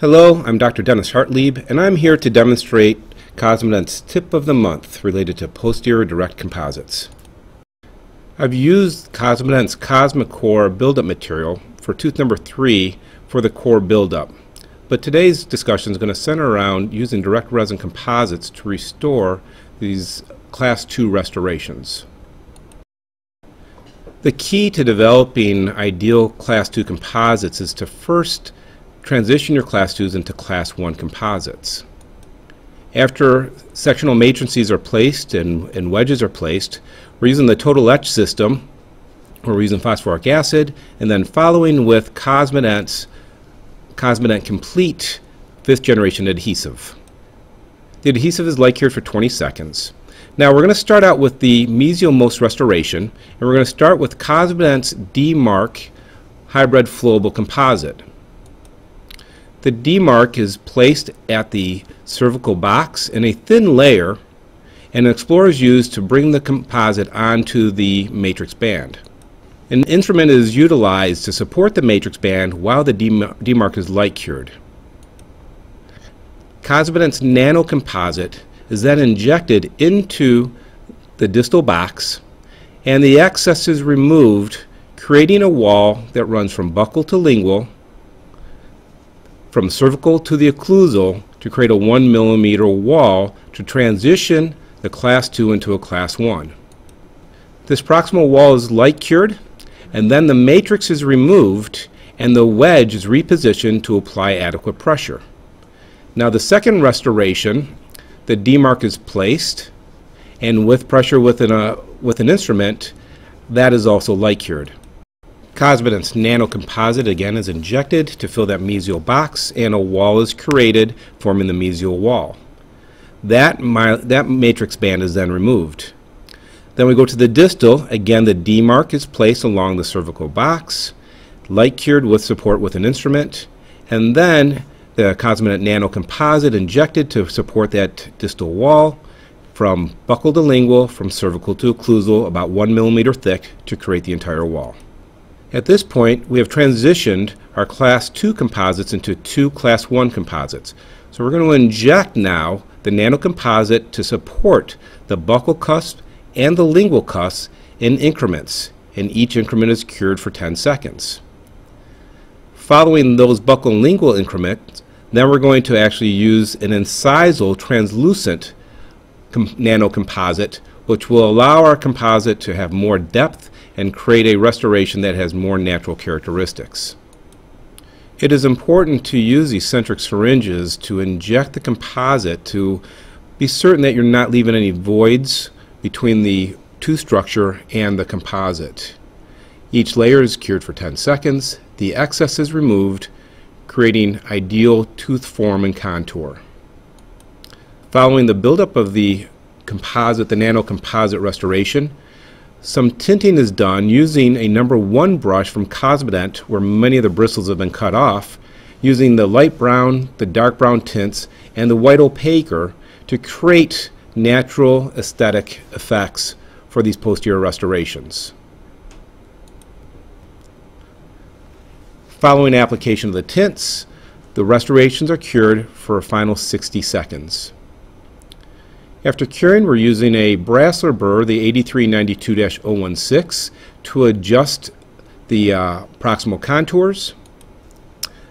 Hello, I'm Dr. Dennis Hartlieb, and I'm here to demonstrate Cosmedent's tip of the month related to posterior direct composites. I've used Cosmedent's CosmoCore buildup material for tooth number 3 for the core buildup. But today's discussion is going to center around using direct resin composites to restore these class 2 restorations. The key to developing ideal class 2 composites is to first transition your class 2s into class 1 composites. After sectional matrices are placed and, and wedges are placed, we're using the total etch system, we're using phosphoric acid, and then following with Cosmedent's Cosmedent Complete 5th generation adhesive. The adhesive is light cured for 20 seconds. Now we're going to start out with the mesial most restoration, and we're going to start with Cosmedent's De-Mark hybrid flowable composite. The De-Mark is placed at the cervical box in a thin layer and an explorer is used to bring the composite onto the matrix band. An instrument is utilized to support the matrix band while the De-Mark is light cured. Cosmedent's nanocomposite is then injected into the distal box and the excess is removed creating a wall that runs from buccal to lingual from cervical to the occlusal to create a 1 millimeter wall to transition the class 2 into a class 1. This proximal wall is light cured and then the matrix is removed and the wedge is repositioned to apply adequate pressure. Now the second restoration, the De-Mark is placed and with pressure within a, uh, with an instrument, that is also light cured. Cosmedent's nanocomposite again is injected to fill that mesial box and a wall is created forming the mesial wall. That, that matrix band is then removed. Then we go to the distal. Again, the De-Mark is placed along the cervical box, light cured with support with an instrument, and then the Cosmedent nanocomposite injected to support that distal wall from buccal to lingual, from cervical to occlusal, about one millimeter thick to create the entire wall. At this point, we have transitioned our class 2 composites into two class 1 composites. So we're going to inject now the nanocomposite to support the buccal cusp and the lingual cusp in increments, and each increment is cured for 10 seconds. Following those buccal and lingual increments, then we're going to actually use an incisal translucent nanocomposite, which will allow our composite to have more depth and create a restoration that has more natural characteristics. It is important to use eccentric syringes to inject the composite to be certain that you're not leaving any voids between the tooth structure and the composite. Each layer is cured for 10 seconds. The excess is removed, creating ideal tooth form and contour. Following the buildup of the composite, the nanocomposite restoration, some tinting is done using a number one brush from Cosmedent where many of the bristles have been cut off using the light brown, the dark brown tints, and the white opaquer to create natural aesthetic effects for these posterior restorations. Following application of the tints, the restorations are cured for a final 60 seconds. After curing, we're using a Brasseler burr, the 8392-016, to adjust the uh, proximal contours.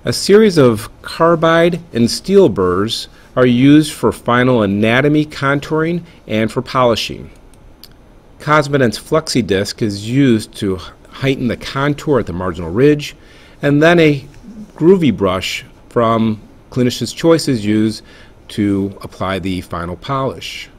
A series of carbide and steel burrs are used for final anatomy contouring and for polishing. Cosmedent's FlexiDisc is used to heighten the contour at the marginal ridge, and then a groovy brush from Clinician's Choice is used to apply the final polish.